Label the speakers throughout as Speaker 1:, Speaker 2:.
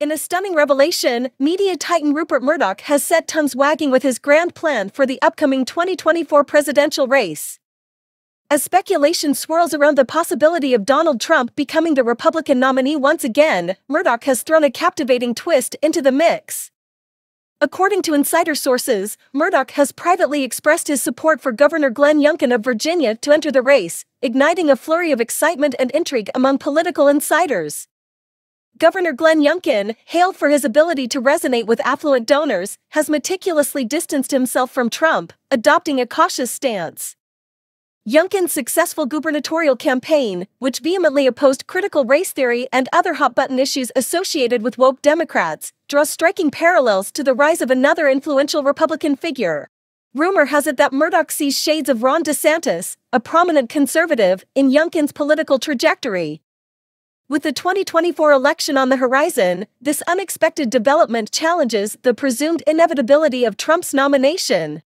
Speaker 1: In a stunning revelation, media titan Rupert Murdoch has set tongues wagging with his grand plan for the upcoming 2024 presidential race. As speculation swirls around the possibility of Donald Trump becoming the Republican nominee once again, Murdoch has thrown a captivating twist into the mix. According to insider sources, Murdoch has privately expressed his support for Governor Glenn Youngkin of Virginia to enter the race, igniting a flurry of excitement and intrigue among political insiders. Governor Glenn Youngkin, hailed for his ability to resonate with affluent donors, has meticulously distanced himself from Trump, adopting a cautious stance. Youngkin's successful gubernatorial campaign, which vehemently opposed critical race theory and other hot button issues associated with woke Democrats, draws striking parallels to the rise of another influential Republican figure. Rumor has it that Murdoch sees shades of Ron DeSantis, a prominent conservative, in Youngkin's political trajectory. With the 2024 election on the horizon, this unexpected development challenges the presumed inevitability of Trump's nomination.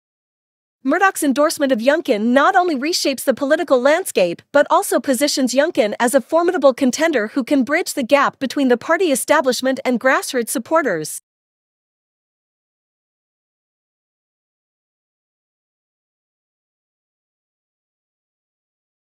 Speaker 1: Murdoch's endorsement of Youngkin not only reshapes the political landscape but also positions Youngkin as a formidable contender who can bridge the gap between the party establishment and grassroots supporters.